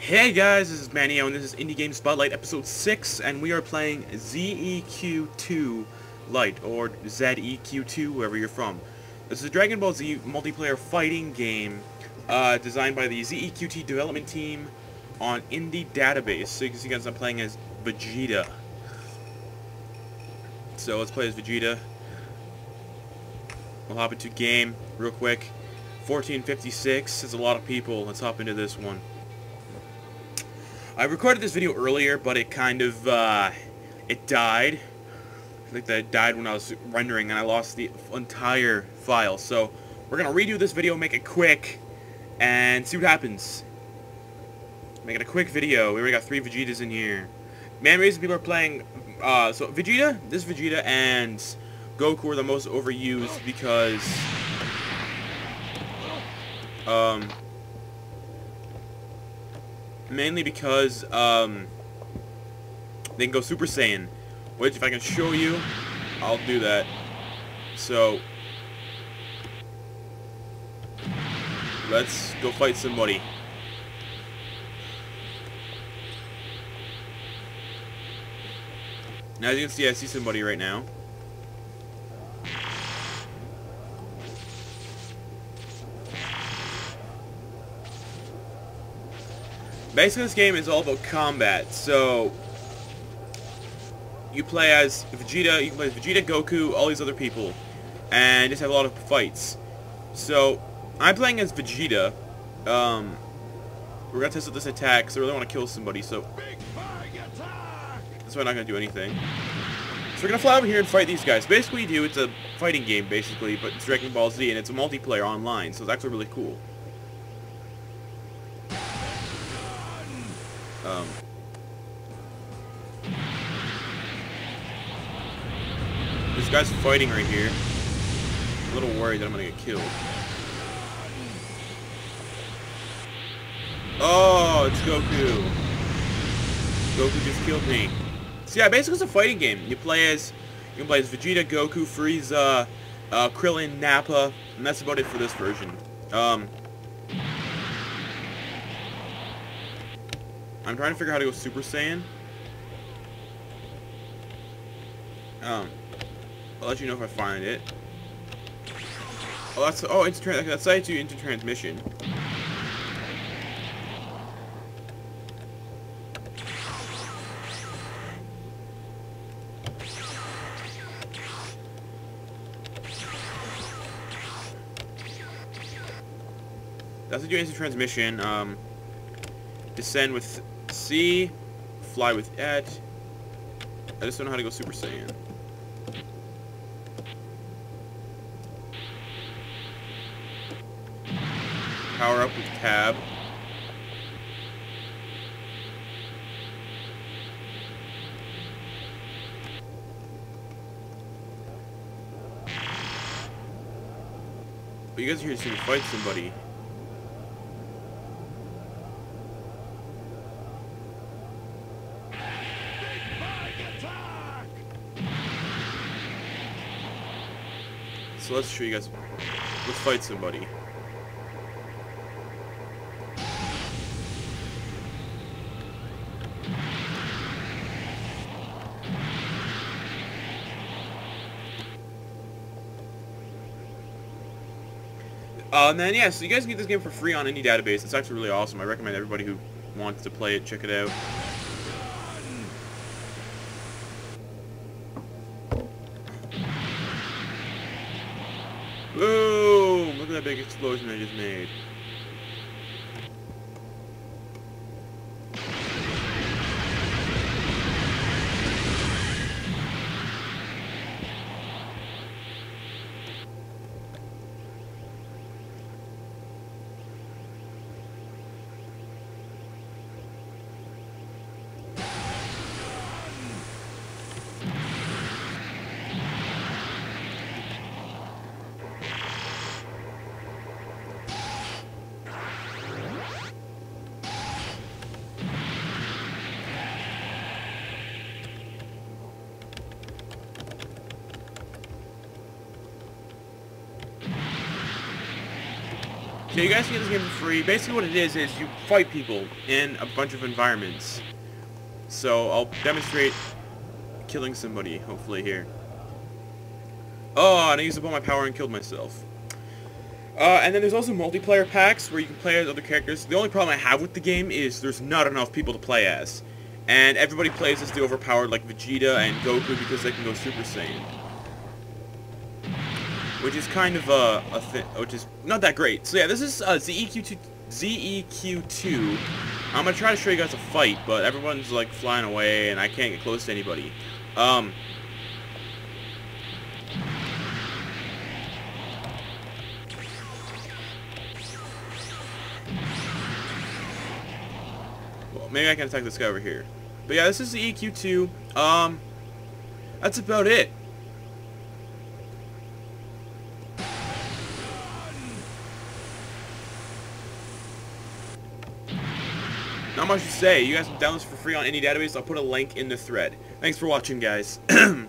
Hey guys, this is Manio and this is Indie Game Spotlight episode 6 and we are playing ZEQ2 Lite or ZEQ2 wherever you're from. This is a Dragon Ball Z multiplayer fighting game uh, designed by the ZEQ2 development team on Indie Database. So you can see guys I'm playing as Vegeta. So let's play as Vegeta. We'll hop into game real quick. 1456 is a lot of people. Let's hop into this one. I recorded this video earlier, but it kind of, uh, it died. I think that died when I was rendering, and I lost the entire file. So, we're going to redo this video, make it quick, and see what happens. Make it a quick video. We already got three Vegetas in here. Man, reason people are playing, uh, so Vegeta, this Vegeta, and Goku are the most overused because, um, mainly because um, they can go Super Saiyan, which if I can show you, I'll do that. So, let's go fight somebody. Now as you can see, I see somebody right now. Basically, this game is all about combat. So, you play as Vegeta, you play as Vegeta, Goku, all these other people, and just have a lot of fights. So, I'm playing as Vegeta. Um, we're gonna test out this attack because I really want to kill somebody. So, that's why I'm not gonna do anything. So we're gonna fly over here and fight these guys. Basically, you do it's a fighting game, basically, but it's Dragon Ball Z, and it's a multiplayer online, so it's actually really cool. Um, this guy's fighting right here. I'm a little worried that I'm gonna get killed. Oh, it's Goku. Goku just killed me. So yeah, basically it's a fighting game. You play as you can play as Vegeta, Goku, Frieza, uh, Krillin, Nappa, and that's about it for this version. Um, I'm trying to figure out how to go Super Saiyan. Um, I'll let you know if I find it. Oh, that's oh, into that's how you into transmission. That's how you instant transmission. Um, descend with C, fly with Et. I just don't know how to go Super Saiyan. Power up with Tab. But you guys are here to fight somebody. So let's show you guys. Let's fight somebody. Uh, and then, yeah, so you guys can get this game for free on Indie Database. It's actually really awesome. I recommend everybody who wants to play it, check it out. At big explosion I just made. Yeah, you guys can get this game for free. Basically what it is, is you fight people in a bunch of environments. So, I'll demonstrate killing somebody, hopefully, here. Oh, and I used up all my power and killed myself. Uh, and then there's also multiplayer packs where you can play as other characters. The only problem I have with the game is there's not enough people to play as. And everybody plays as the overpowered like Vegeta and Goku because they can go Super Saiyan. Which is kind of a, a thing, which is not that great. So yeah, this is uh, ZEQ2, ZEQ2. I'm gonna try to show you guys a fight, but everyone's like flying away and I can't get close to anybody. Um, Well, maybe I can attack this guy over here. But yeah, this is ZEQ2. Um, that's about it. Not much to say. You guys can download this for free on Indie database. I'll put a link in the thread. Thanks for watching, guys.